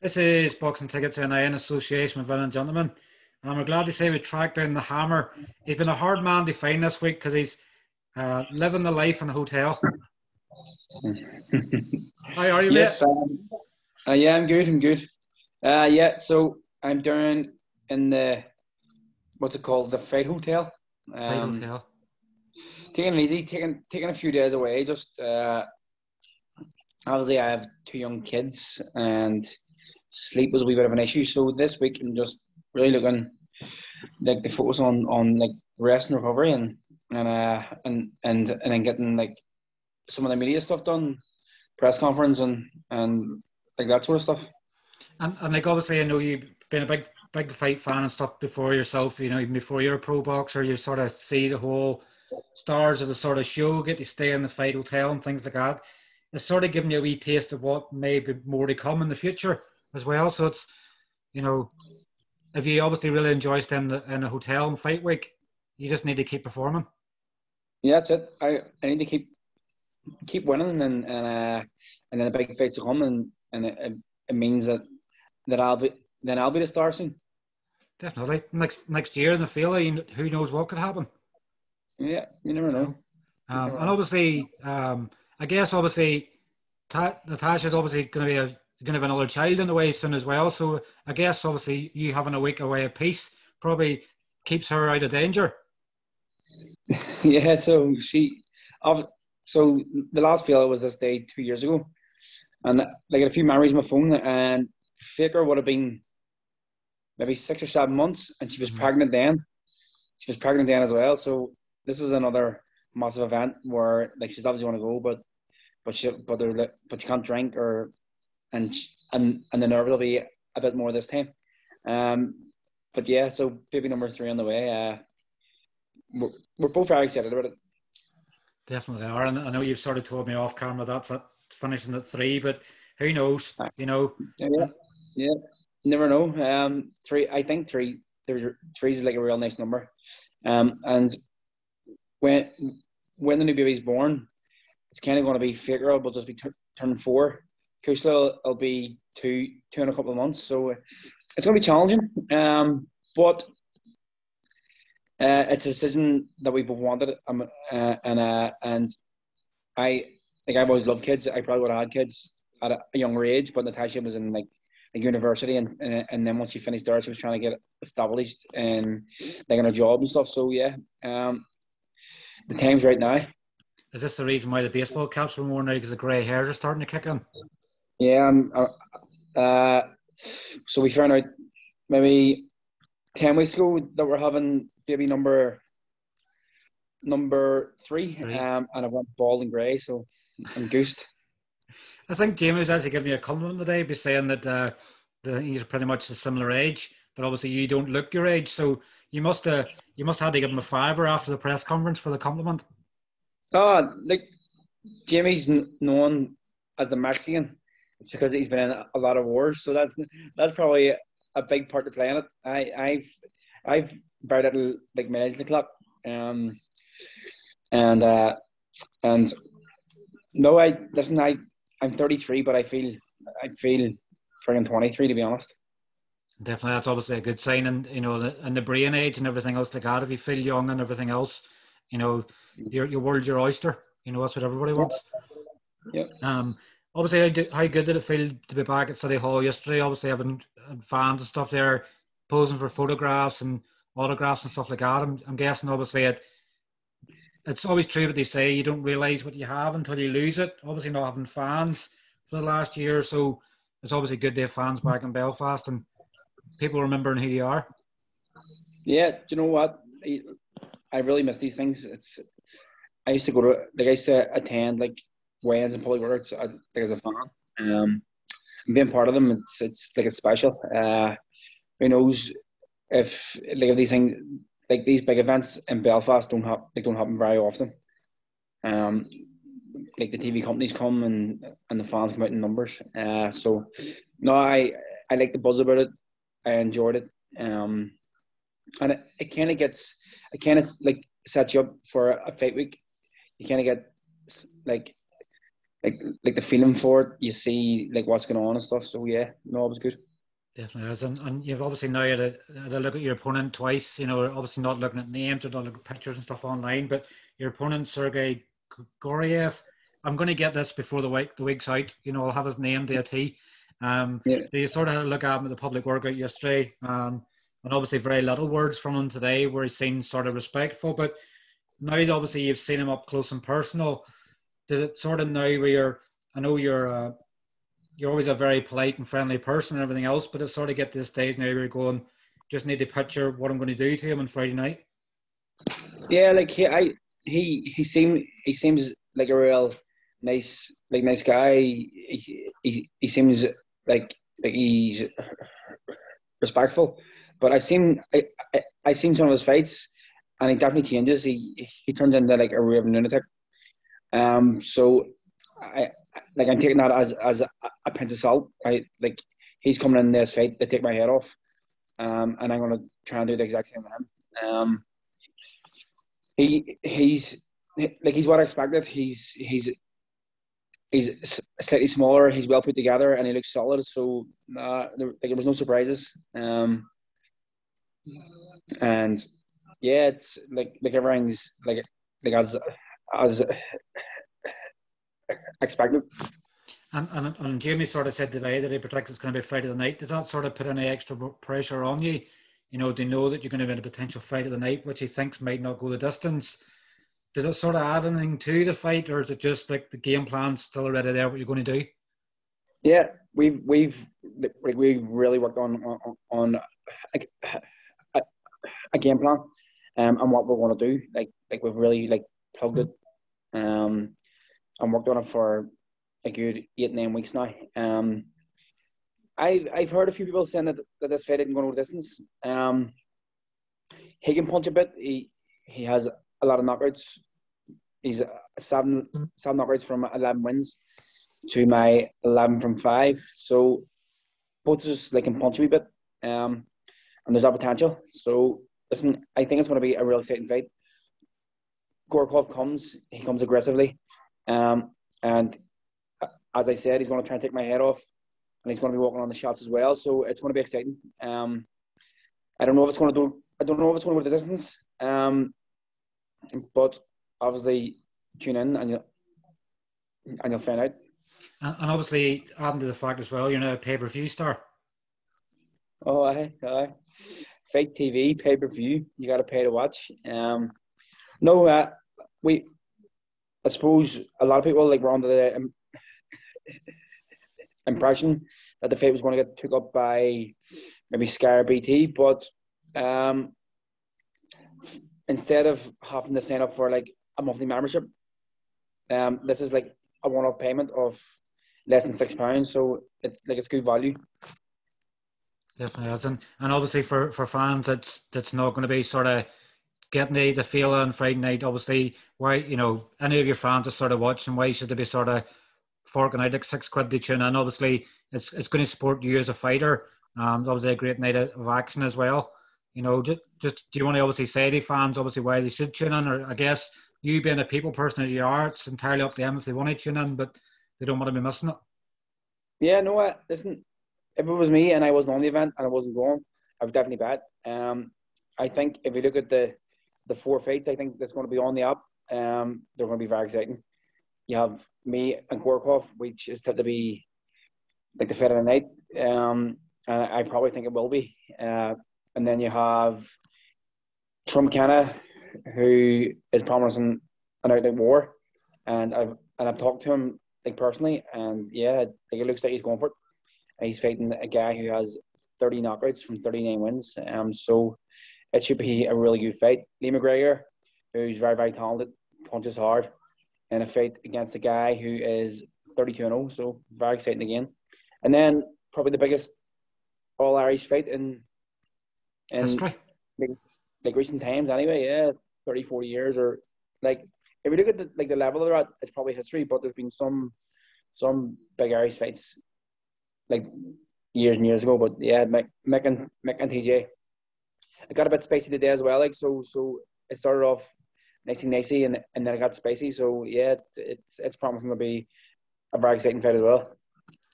This is Boxing Tickets in association with Villain Gentlemen. And we're glad to say we tracked down the hammer. He's been a hard man to find this week because he's uh, living the life in a hotel. How are you, yes, mate? um, uh, yeah, I'm good. I'm good. Uh, yeah, so I'm down in the what's it called, the Fight Hotel. Fight Um, hotel. Taking it easy, taking taking a few days away. Just uh, obviously, I have two young kids, and sleep was a wee bit of an issue. So this week, I'm just really looking like to focus on on like rest and recovery, and and uh and and and then getting like some of the media stuff done, press conference, and and like that sort of stuff. And, and like obviously, I know you've been a big big fight fan and stuff before yourself. You know, even before you're a pro boxer, you sort of see the whole stars of the sort of show get to stay in the fight hotel and things like that. It's sort of giving you a wee taste of what may be more to come in the future as well. So it's, you know, if you obviously really enjoy staying in, a hotel and fight week, you just need to keep performing. Yeah, that's it. I, I need to keep keep winning, and and uh, and then the big fights come, and and it, it, it means that that I'll be then I'll be the star soon. Definitely. Next next year in the Feile, who knows what could happen. Yeah, you never know. Um, and obviously, um, I guess obviously, Ta- Natasha's obviously going to be a going to have another child in the way soon as well. So I guess obviously you having a week away of peace probably keeps her out of danger. yeah, so she, of so the last Feile was this day two years ago, and like a few memories on my phone, and Faker would have been maybe six or seven months, and she was Mhm. pregnant then. She was pregnant then as well. So this is another massive event where like she's obviously want to go, but but she but they're like, but she can't drink or and and and the nerve will be a bit more this time. Um, but yeah, so baby number three on the way. Uh, we're, we're both very excited about it. Definitely are. And I know you've sort of told me off camera that's at finishing at three, but who knows? You know, Yeah, yeah. Never know. Um, three. I think three. Three is like a real nice number. Um, and when when the new baby's born, it's kind of going to be Faker will just be t- turning four. Kushla will, will be two two and a couple of months. So it's going to be challenging. Um, but uh, it's a decision that we both wanted. Um, uh, and uh, and I like I've always loved kids. I probably would have had kids at a, a younger age, but Natasha was in like a university, and and, and then once she finished there, she was trying to get established and like in a job and stuff. So yeah, um, the time's right now. is this the reason why the baseball caps were worn now because the grey hairs are starting to kick in? Yeah, um, uh, uh, so we found out maybe ten weeks ago that we're having baby number number three, Three. um, and I went bald and grey, so I'm goosed. I think Jamie was actually giving me a compliment today by saying that uh, the, he's pretty much a similar age, but obviously you don't look your age. So you must have you must have had to give him a fiver after the press conference for the compliment. Oh, like Jamie's kn- known as the Mexican. It's because he's been in a lot of wars, so that's that's probably a big part to play in it. I, I've I've very little like miles to clock, um, and uh, and no, I listen. I I'm 33, but I feel I feel friggin' 23 to be honest. Definitely, that's obviously a good sign, and you know, the, and the brain age and everything else like that. If you feel young and everything else, you know, your your world's your oyster. You know, that's what everybody wants. Yep. Um, obviously, how, good did it feel to be back at City Hall yesterday? Obviously, having fans and stuff there, posing for photographs and autographs and stuff like that. I'm, I'm guessing, obviously, it it's always true what they say. You don't realize what you have until you lose it. Obviously, not having fans for the last year or so, it's obviously good to have fans back in Belfast and people remembering who you are. Yeah, do you know what? I, I really miss these things. It's I used to go to like I used to attend like weigh-ins and public works I think as a fan. Um, being part of them, it's it's like it's special. Uh, who knows if like if these things like these big events in Belfast don't happen like don't happen very often. Um, like the TV companies come and and the fans come out in numbers. Uh, so no, I I like the buzz about it. I enjoyed it. Um, and it, it kind of gets, it kind of like sets you up for a fight week. You kind of get like like like the feeling for it. You see like what's going on and stuff. So yeah, no, it was good. Definitely is. And, and you've obviously now had a, had a look at your opponent twice, you know, obviously not looking at names or not looking at pictures and stuff online, but your opponent, Sergey Goryev, I'm going to get this before the week the week's out. You know, I'll have his name to a T. Um, yeah. They sort of had a look at him at the public workout yesterday, um, and obviously very little words from him today, where he seemed sort of respectful. But now, obviously, you've seen him up close and personal. Does it sort of now where you're? I know you're uh, you're always a very polite and friendly person and everything else, but it sort of get to this stage now where you're going, just need to picture what I'm going to do to him on Friday night. Yeah, like he, I, he, he seemed, he seems like a real nice, like nice guy. He, he, he seems like like he's respectful, but I've seen, I, I, I've seen some of his fights, and he definitely changes. He, he turns into like a real lunatic. Um, so I, like I'm taking that as as a, pinch of salt. I like he's coming in this fight to take my head off, um, and I'm to try and do the exact same with him. Um, he he's like he's what I expected. He's he's he's slightly smaller. He's well put together, and he looks solid. So uh, there, like there was no surprises. Um, and yeah, it's like like everything's like like as as expected. And, and, and Jamie sort of said today that he predicts it's going to be Friday of the night. Does that sort of put any extra pressure on you? You know, to know that you're going to be in a potential fight of the night, which he thinks might not go the distance. Does it sort of add anything to the fight, or is it just like the game plan's still already there? What you're going to do? Yeah, we've we've we've really worked on on, on a, a, a, game plan um, and what we want to do. Like like we've really like plugged it. Um, and worked on it for a good eight nine weeks now. Um, I've I've heard a few people saying that, that this fight isn't going to distance. Um, he can punch a bit. He he has a lot of knockouts. He's seven seven knockouts from eleven wins to my eleven from five. So both of us they can punch a wee bit. Um, and there's that potential. So listen, I think it's going to be a real exciting fight. Gorokhov comes, he comes aggressively. Um, and as I said, he's going to try and take my head off, and he's going to be walking on the shots as well. So it's going to be exciting. Um, I don't know if it's going to do. I don't know if it's going to go the distance. Um, but obviously, tune in and you'll and you'll find out. And, and obviously, adding to the fact as well, you're now a pay per view star. Oh, aye, aye. FITE TV, pay per view. You got to pay to watch. Um, no, uh, we I suppose a lot of people like were under the um, impression that the fight was going to get took up by maybe Sky BT, but um, instead of having to sign up for like a monthly membership, um, this is like a one-off payment of less than six pounds, so it's like it's good value. Definitely and, and obviously for, for fans, it's that's not going to be sort of getting the, the feel on Friday night, obviously, why, you know, any of your fans are sort of watching, why should they be sort of forking out like six quid to tune in? Obviously, it's, it's going to support you as a fighter. Um, obviously, a great night of action as well. You know, just, just do you want to obviously say to fans, obviously, why they should tune in? Or I guess you being a people person as you are, it's entirely up to them if they want to tune in, but they don't want to be missing it. Yeah, no, uh, listen, if it was me and I wasn't on the event and I wasn't going, I would definitely bet. Um, I think if you look at the the four fights I think that's going to be on the app. Um, they're going to be very exciting. You have me and Gorokhov, which is to be like the fight of the night. Um, and I probably think it will be. Uh, and then you have Tyrone McKenna, who is promising an outright war, and I've and I've talked to him like personally, and yeah, like it looks like he's going for it. And he's fighting a guy who has 30 knockouts from 39 wins. Um, so it should be a really good fight. Lee McGregor, who's very, very talented, punches hard, in a fight against a guy who is 32 0, so very exciting again. And then probably the biggest all Irish fight in in like, like, recent times anyway, yeah, 30, 40 years or like if you look at the like the level they're at, it's probably history, but there's been some some big Irish fights like years and years ago. But yeah, Mick, Mick and Mick and TJ it got a bit spicy today as well. Like so, so it started off nicey nicey, and and then it got spicy. So yeah, it, it's it's promising to be a very exciting fight as well.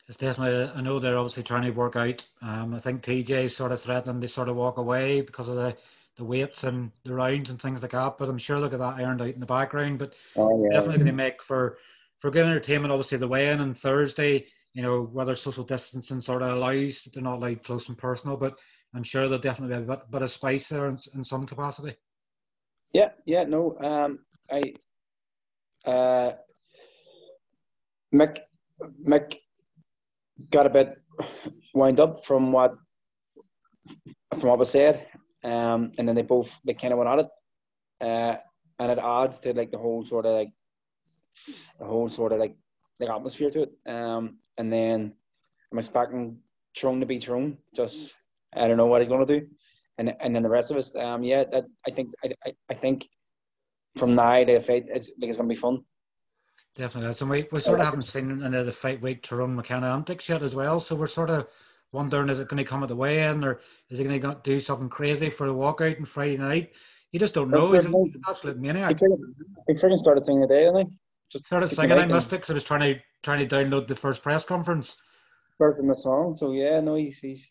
It's definitely. I know they're obviously trying to work out. Um, I think TJ sort of threatening to sort of walk away because of the the weights and the rounds and things like that. But I'm sure look at that ironed out in the background. But oh, yeah. definitely going to make for for good entertainment. Obviously, the weigh-in on Thursday. You know whether social distancing sort of allows they're not like close and personal, but I'm sure there'll definitely be a bit, bit of spice there in, in some capacity. Yeah, yeah, no, um, I, uh, Mick, Mick got a bit wound up from what from what was said, um, and then they both they kind of went at it, uh, and it adds to like the whole sort of like the whole sort of like the atmosphere to it. Um, and then I'm expecting Tyrone to be Tyrone. Just I don't know what he's going to do, and and then the rest of us, um, yeah, that I think I, I, I think from now to the fight, it's like it's going to be fun. Definitely, so we, we sort of haven't seen another fight week Tyrone McKenna antics yet as well. So we're sort of wondering is it going to come at the weigh-in or is he going to do something crazy for a walkout on Friday night? You just don't know. He's an absolute maniac. He freaking started singing the day, didn't he? Just started singing. I missed it because I was trying to trying to download the first press conference. First in the song, so yeah, no, he's he's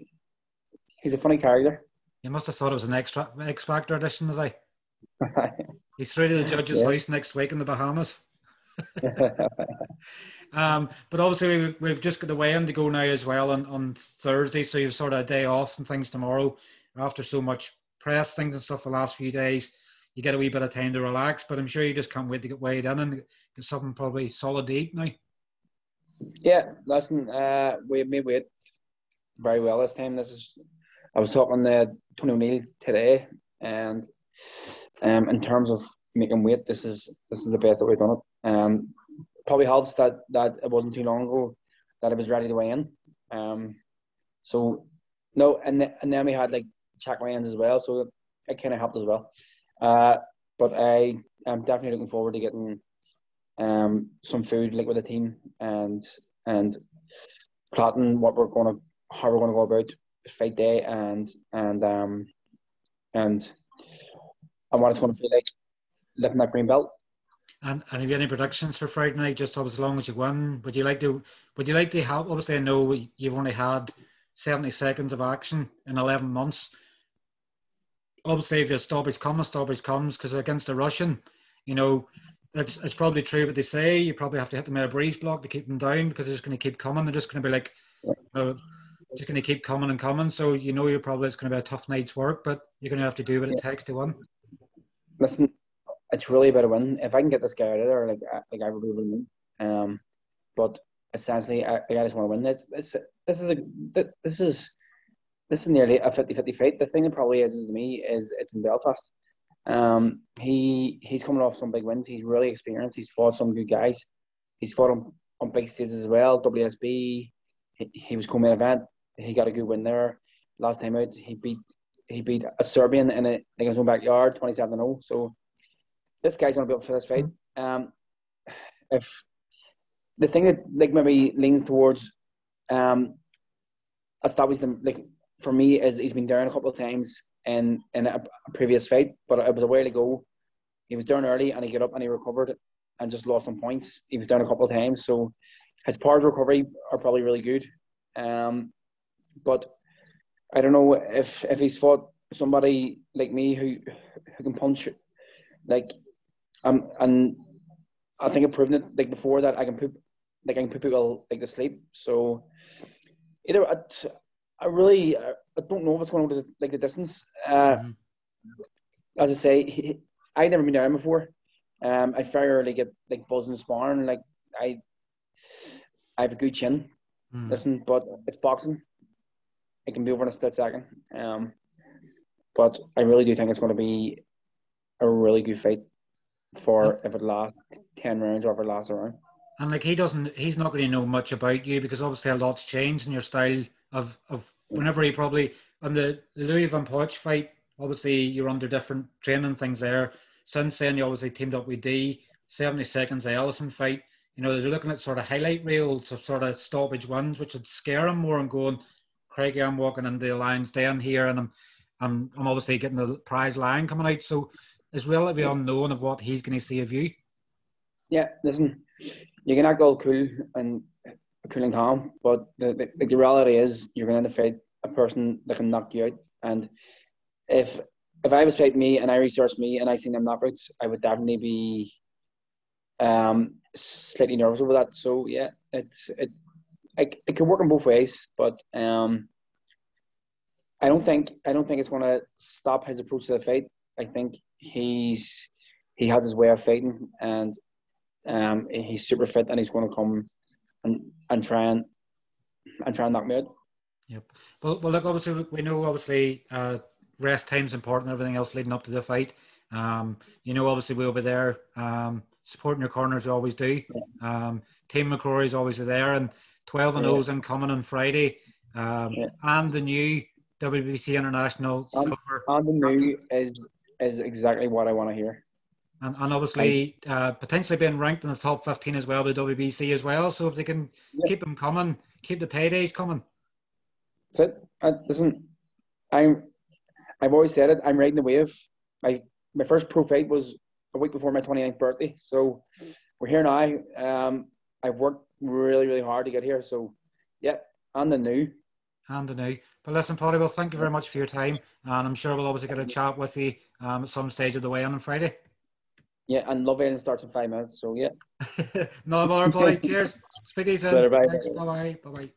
he's a funny character. You must have thought it was an extra X Factor edition today. he's through to the judge's yeah. house next week in the Bahamas. um, but obviously, we've, we've just got the weigh-in to go now as well on, on Thursday, so you've sort of a day off and things tomorrow after so much press things and stuff the last few days. You get a wee bit of time to relax, but I'm sure you just can't wait to get weighed in and get something probably solid to eat now. Yeah, listen, uh, we made weight very well this time. This is, I was talking to Tony O'Neill today, and um, in terms of making weight, this is this is the best that we've done it. Um, probably helps that that it wasn't too long ago that I was ready to weigh in. Um, so no, and th- and then we had like check weigh-ins as well, so it kind of helped as well. Uh, but I am definitely looking forward to getting um some food like with the team and and plotting what we're going to how we're going to go about fight day and and um and what it's going to be like living that green belt. And, and have you any predictions for Friday night? Just as long as you win, would you like to? Would you like to have? Obviously, I know you've only had seventy seconds of action in eleven months. Obviously, if your stoppage comes, stoppage comes because against the Russian, you know, it's it's probably true what they say. You probably have to hit them at a breeze block to keep them down because they're just going to keep coming. They're just going to be like, you know, just going to keep coming and coming. So you know, you're probably it's going to be a tough night's work, but you're going to have to do what it takes to win. Listen, it's really about a win. If I can get this guy out of there, like like I would really win. Um, but essentially, I, I just want to win. This this this is a this is this is nearly a 50-50 fight. The thing that probably is, is to me is it's in Belfast. Um, he he's coming off some big wins. He's really experienced. He's fought some good guys. He's fought on, on big stages as well. WSB. He, he was co-main event. He got a good win there. Last time out, he beat he beat a Serbian in, a, in his own backyard, 27-0. So this guy's going to be up for this fight. Um, if the thing that like maybe leans towards um, establishing like for me is he's been down a couple of times in in a, a, previous fight, but it was a while ago. He was down early and he got up and he recovered and just lost on points. He was down a couple of times, so his powers recovery are probably really good. Um, but I don't know if if he's fought somebody like me who who can punch like um, and I think I've proven it like before that I can put like I can put people like to sleep. So either I, I really I don't know what's going on with the, like the distance. Uh, mm-hmm. As I say, he, I never been there before. Um, I very rarely get like buzzing sparring. Like I, I have a good chin. Mm. Listen, but it's boxing. It can be over in a split second. Um, but I really do think it's going to be a really good fight for if it lasts ten rounds or if it lasts a round. And like he doesn't, he's not going to know much about you because obviously a lot's changed in your style of of whenever he probably on the, Louis Van Poch fight. Obviously, you're under different training things there. Since then, you obviously teamed up with D. Seventy seconds the Ellison fight. You know they're looking at sort of highlight reels of sort of stoppage ones, which would scare him more and going, Craigie, I'm walking into the lion's den here, and I'm I'm I'm obviously getting the prize line coming out. So it's relatively unknown of what he's going to see of you. Yeah, listen, you can act all cool and cool and calm, but the, the, the reality is you're going to fight a person that can knock you out. And if if I was fighting me and I researched me and I seen them knockouts, I would definitely be um, slightly nervous over that. So yeah, it's it it, it could work in both ways, but um, I don't think I don't think it's going to stop his approach to the fight. I think he's he has his way of fighting, and um, he's super fit, and he's going to come and and try and and try and knock me out. Yep. Well, well, look. Obviously, we know obviously uh, rest time's important. Everything else leading up to the fight. Um, you know, obviously we'll be there um, supporting your corners. We always do. Um, Team McCrory is always there, and 12 and O's coming on Friday. Um, yeah. And the new WBC International and, Silver. And the new is is exactly what I want to hear. And, and obviously, uh, potentially being ranked in the top 15 as well by WBC as well. So if they can yeah. keep them coming, keep the paydays coming. That's it. I, listen, I'm. I've always said it. I'm riding the wave. My my first pro fight was a week before my 29th birthday. So we're here now. Um, I've worked really, really hard to get here. So, yeah, and the new. And the new. But listen, Paddy, well, thank you very much for your time. And I'm sure we'll obviously get a chat with you um, at some stage of the way on on Friday. Yeah, and Love Island starts in five minutes. So, yeah. no bother, Paddy. Cheers. Speak to you soon. Bye bye. Bye bye.